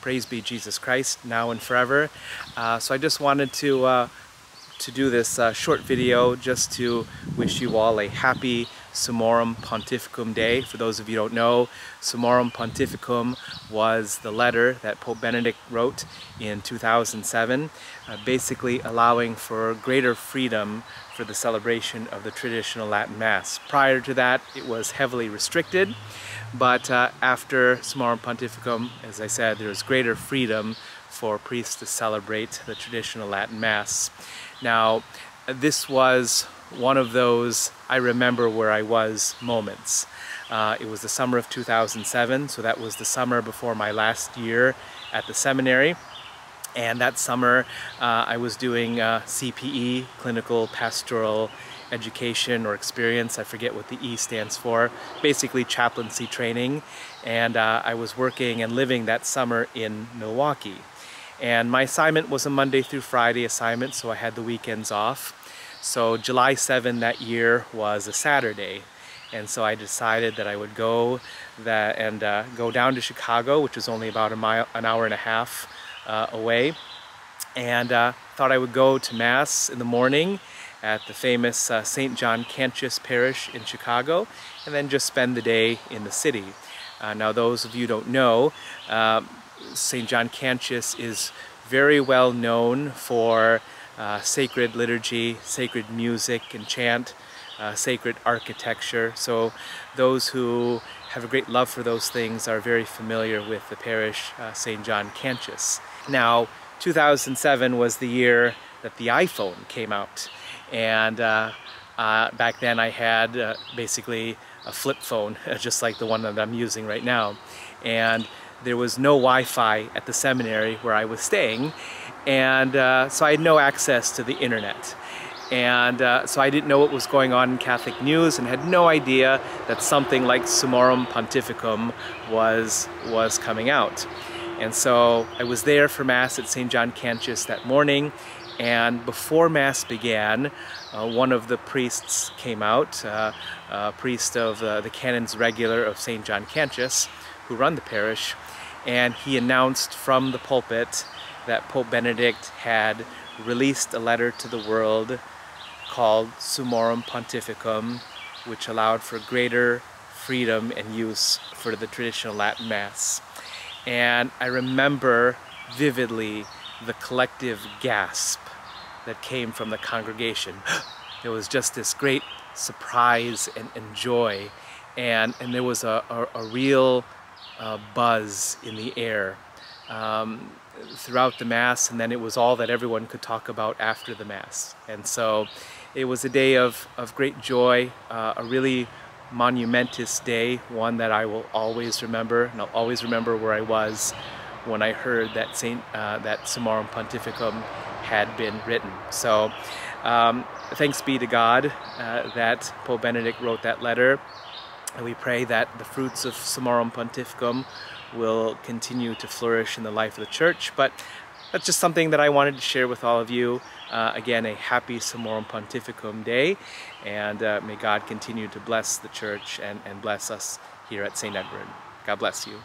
Praise be Jesus Christ, now and forever. Uh, so I just wanted to, uh, to do this uh, short video just to wish you all a happy Summorum Pontificum Day. For those of you don't know, Summorum Pontificum was the letter that Pope Benedict wrote in 2007, uh, basically allowing for greater freedom for the celebration of the traditional Latin Mass. Prior to that, it was heavily restricted. But uh, after Summorum Pontificum, as I said, there was greater freedom for priests to celebrate the traditional Latin Mass. Now, this was one of those I remember where I was moments. Uh, it was the summer of 2007, so that was the summer before my last year at the seminary. And that summer, uh, I was doing uh, CPE, Clinical Pastoral education or experience. I forget what the E stands for. Basically chaplaincy training. And uh, I was working and living that summer in Milwaukee. And my assignment was a Monday through Friday assignment, so I had the weekends off. So July 7 that year was a Saturday. And so I decided that I would go that and uh, go down to Chicago, which is only about a mile, an hour and a half uh, away. And uh, thought I would go to Mass in the morning at the famous uh, St. John Cantius Parish in Chicago, and then just spend the day in the city. Uh, now those of you don't know, uh, St. John Cantius is very well known for uh, sacred liturgy, sacred music and chant, uh, sacred architecture. So those who have a great love for those things are very familiar with the parish uh, St. John Cantius. Now 2007 was the year that the iPhone came out and uh, uh, back then I had uh, basically a flip phone just like the one that I'm using right now and there was no Wi-Fi at the seminary where I was staying and uh, so I had no access to the internet and uh, so I didn't know what was going on in Catholic news and had no idea that something like Summorum Pontificum was was coming out. And so I was there for Mass at St. John Cantius that morning and before Mass began, uh, one of the priests came out, uh, a priest of uh, the Canons Regular of St. John Cantius, who run the parish, and he announced from the pulpit that Pope Benedict had released a letter to the world called Summorum Pontificum, which allowed for greater freedom and use for the traditional Latin Mass. And I remember vividly the collective gasp that came from the congregation. There was just this great surprise and, and joy and, and there was a, a, a real uh, buzz in the air um, throughout the Mass and then it was all that everyone could talk about after the Mass. And so it was a day of, of great joy, uh, a really monumentous day, one that I will always remember and I'll always remember where I was when I heard that Saint uh, that Summorum Pontificum had been written. So um, thanks be to God uh, that Pope Benedict wrote that letter. And we pray that the fruits of Summorum Pontificum will continue to flourish in the life of the church. But that's just something that I wanted to share with all of you. Uh, again, a happy Summorum Pontificum Day, and uh, may God continue to bless the church and, and bless us here at St. Edward. God bless you.